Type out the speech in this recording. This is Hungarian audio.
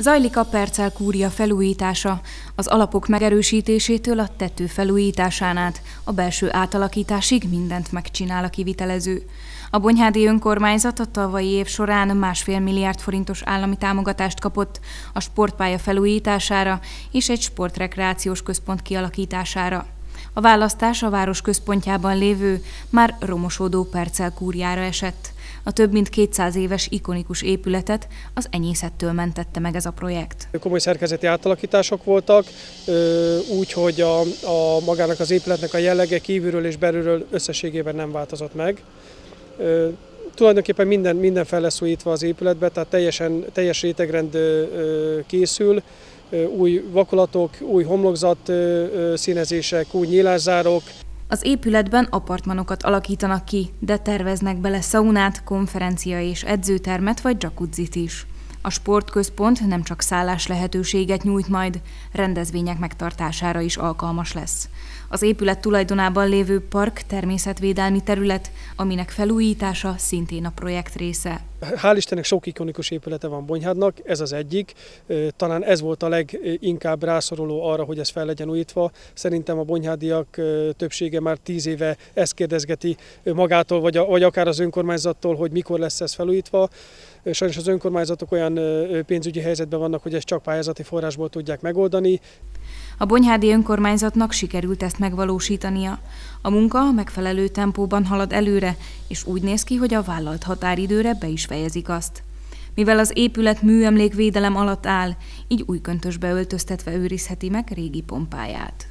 Zajlik a Percel kúria felújítása, az alapok megerősítésétől a tető felújításán át, a belső átalakításig mindent megcsinál a kivitelező. A Bonyhádi önkormányzat a tavalyi év során másfél milliárd forintos állami támogatást kapott a sportpálya felújítására és egy sportrekreációs központ kialakítására. A választás a város központjában lévő, már romosodó Percel kúrjára esett. A több mint 200 éves ikonikus épületet az enyészettől mentette meg ez a projekt. Komoly szerkezeti átalakítások voltak, úgy, hogy a, a magának az épületnek a jellege kívülről és belülről összességében nem változott meg. Tulajdonképpen minden, minden fel lesz újítva az épületbe, tehát teljesen, teljes rétegrend készül, új vakolatok, új homlokzat színezések, új nyílászárok. Az épületben apartmanokat alakítanak ki, de terveznek bele szaunát, konferencia és edzőtermet vagy jacuzzit is. A sportközpont nem csak szállás lehetőséget nyújt majd, rendezvények megtartására is alkalmas lesz. Az épület tulajdonában lévő park természetvédelmi terület, aminek felújítása szintén a projekt része. Hál' Istennek sok ikonikus épülete van Bonyhádnak, ez az egyik. Talán ez volt a leginkább rászoruló arra, hogy ez fel legyen újítva. Szerintem a bonyhádiak többsége már tíz éve ezt kérdezgeti magától, vagy, vagy akár az önkormányzattól, hogy mikor lesz ez felújítva. Sajnos az önkormányzatok olyan pénzügyi helyzetben vannak, hogy ezt csak pályázati forrásból tudják megoldani. A Bonyhádi önkormányzatnak sikerült ezt megvalósítania. A munka megfelelő tempóban halad előre, és úgy néz ki, hogy a vállalt határidőre be is fejezik azt. Mivel az épület műemlékvédelem alatt áll, így új köntösbe öltöztetve őrizheti meg régi pompáját.